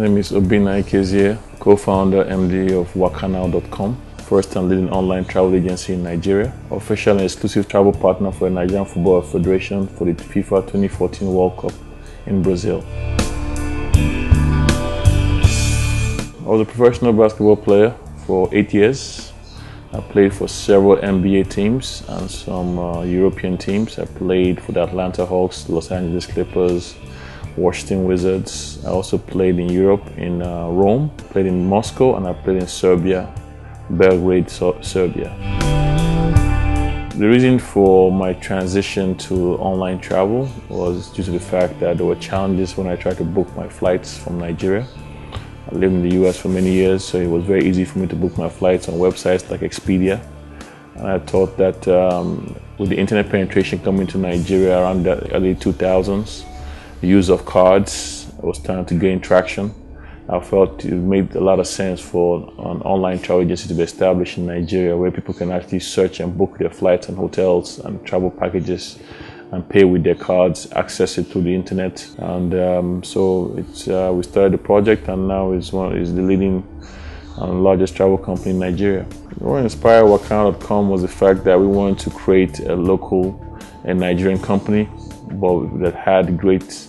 My name is Obinna Ekezie, co-founder MD of Wakanow.com, first and leading online travel agency in Nigeria, official and exclusive travel partner for the Nigerian Football Federation for the FIFA 2014 World Cup in Brazil. I was a professional basketball player for eight years. I played for several NBA teams and some uh, European teams. I played for the Atlanta Hawks, Los Angeles Clippers, Washington Wizards. I also played in Europe, in uh, Rome, played in Moscow, and I played in Serbia, Belgrade, so Serbia. The reason for my transition to online travel was due to the fact that there were challenges when I tried to book my flights from Nigeria. I lived in the US for many years, so it was very easy for me to book my flights on websites like Expedia. And I thought that um, with the internet penetration coming to Nigeria around the early 2000s, use of cards was starting to gain traction. I felt it made a lot of sense for an online travel agency to be established in Nigeria where people can actually search and book their flights and hotels and travel packages and pay with their cards, access it through the internet. And um, so it's, uh, we started the project and now is one is the leading and largest travel company in Nigeria. What inspired Wakanow.com was the fact that we wanted to create a local and Nigerian company but that had great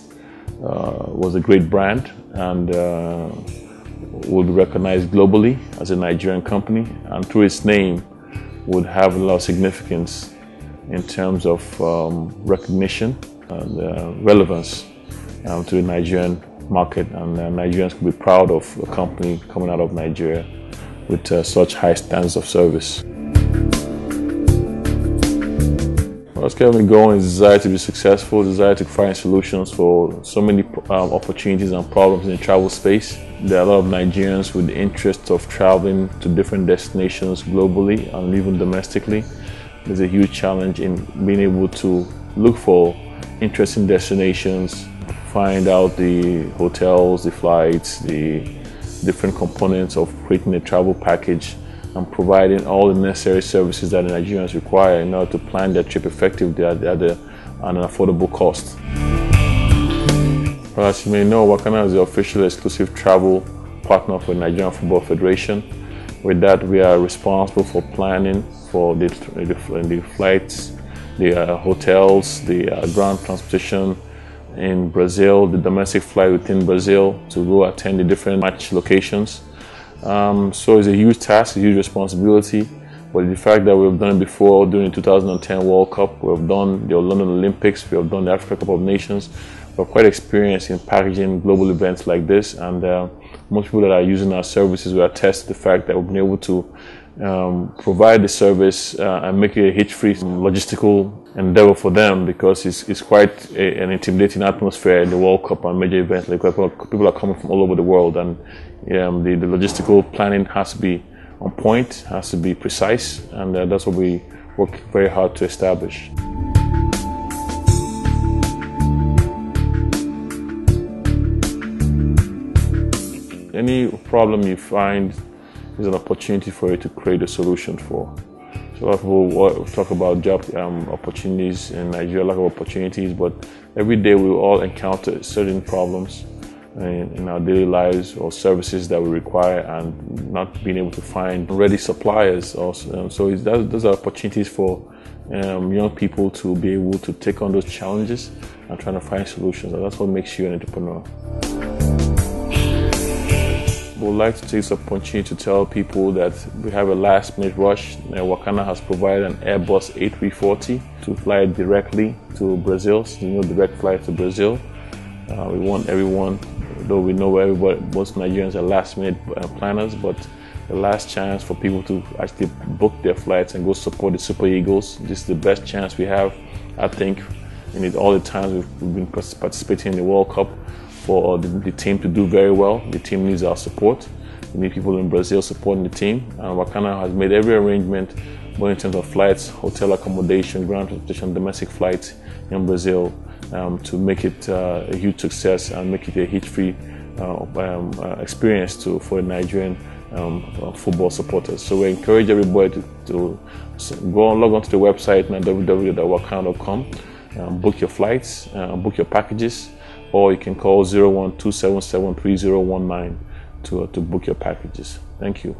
was a great brand and uh, would be recognized globally as a Nigerian company and through its name would have a lot of significance in terms of um, recognition and uh, relevance um, to the Nigerian market and uh, Nigerians could be proud of a company coming out of Nigeria with uh, such high standards of service. What's kept me going is desire to be successful, desire to find solutions for so many um, opportunities and problems in the travel space. There are a lot of Nigerians with the interest of traveling to different destinations globally and even domestically. There's a huge challenge in being able to look for interesting destinations, find out the hotels, the flights, the different components of creating a travel package and providing all the necessary services that the Nigerians require in order to plan their trip effectively at, at, at an affordable cost. Well, as you may know, Wakanow is the official exclusive travel partner for the Nigerian Football Federation. With that, we are responsible for planning for the, the, the flights, the uh, hotels, the uh, ground transportation in Brazil, the domestic flight within Brazil to go attend the different match locations um, so it's a huge task, a huge responsibility. But the fact that we've done it before during the 2010 World Cup, we've done the London Olympics, we have done the Africa Cup of Nations, we're quite experienced in packaging global events like this. And uh, most people that are using our services will attest to the fact that we've been able to um, provide the service uh, and make it a hitch-free logistical endeavor for them because it's, it's quite a, an intimidating atmosphere in the World Cup and major events. Like people are coming from all over the world, and um, the, the, logistical planning has to be on point, has to be precise, and uh, that's what we work very hard to establish. Any problem you find is an opportunity for you to create a solution for. So a people talk about job um, opportunities in Nigeria, lack of opportunities, but every day we all encounter certain problems in, in, our daily lives or services that we require and not being able to find ready suppliers. Also. Um, so that, those are opportunities for um, young people to be able to take on those challenges and trying to find solutions. And that's what makes you an entrepreneur. Would like to take this opportunity to tell people that we have a last minute rush. Wakanow has provided an Airbus A340 to fly directly to Brazil, so, you know, direct flight to Brazil. Uh, we want everyone, though we know everybody, most Nigerians are last minute uh, planners, but the last chance for people to actually book their flights and go support the Super Eagles. This is the best chance we have, I think, in all the times we've been participating in the World Cup for the, the, team to do very well. The team needs our support. We need people in Brazil supporting the team. And Wakanow has made every arrangement, both in terms of flights, hotel accommodation, ground transportation, domestic flights in Brazil, um, to make it uh, a huge success and make it a hitch-free uh, um, uh, experience to, for Nigerian um, uh, football supporters. So we encourage everybody to, to go and log on to the website now www.wakanow.com, um, book your flights, uh, book your packages, or you can call 012773019 to, uh, to book your packages. Thank you.